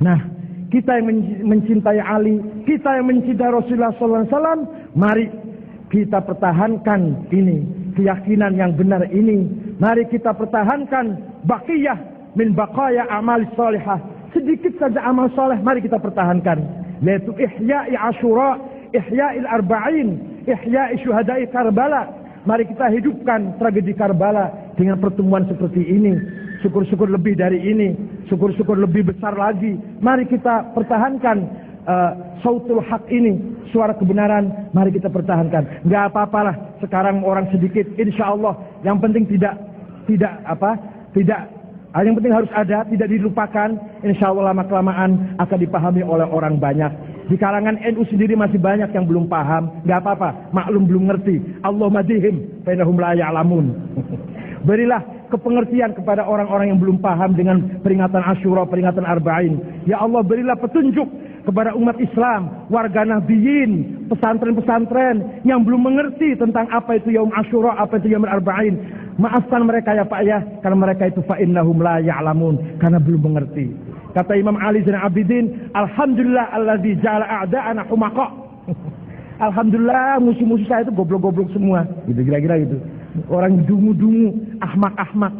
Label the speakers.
Speaker 1: Nah, kita yang mencintai Ali, kita yang mencintai Rasulullah SAW, mari kita pertahankan ini, keyakinan yang benar ini. Mari kita pertahankan bakiyah min baqaya amal salihah. Sedikit saja amal soleh, mari kita pertahankan. Yaitu ihya'i asyura, ihya'il arba'in, ihya'i syuhada'i karbala. Mari kita hidupkan tragedi Karbala dengan pertemuan seperti ini. Syukur-syukur lebih dari ini. Syukur-syukur lebih besar lagi. Mari kita pertahankan uh, sautul hak ini. Suara kebenaran. Mari kita pertahankan. Gak apa-apalah sekarang orang sedikit. Insya Allah. Yang penting tidak tidak apa tidak yang penting harus ada, tidak dilupakan. Insya Allah lama kelamaan akan dipahami oleh orang banyak. Di kalangan NU sendiri masih banyak yang belum paham. Gak apa-apa, maklum belum ngerti. Allah madihim, fainahum la ya'lamun. Berilah kepengertian kepada orang-orang yang belum paham dengan peringatan Asyura, peringatan Arba'in. Ya Allah berilah petunjuk kepada umat Islam, warga Nabiyin, pesantren-pesantren yang belum mengerti tentang apa itu Yaum Asyura, apa itu Yaum Arba'in. Maafkan mereka ya Pak ya, karena mereka itu fa'innahum la ya'lamun, karena belum mengerti. Kata Imam Ali Zain Abidin, Alhamdulillah alladzi ja'ala a'da'ana humaqa. Alhamdulillah musuh-musuh saya itu goblok-goblok semua. Gitu kira-kira gitu. Orang dungu-dungu, ahmak-ahmak.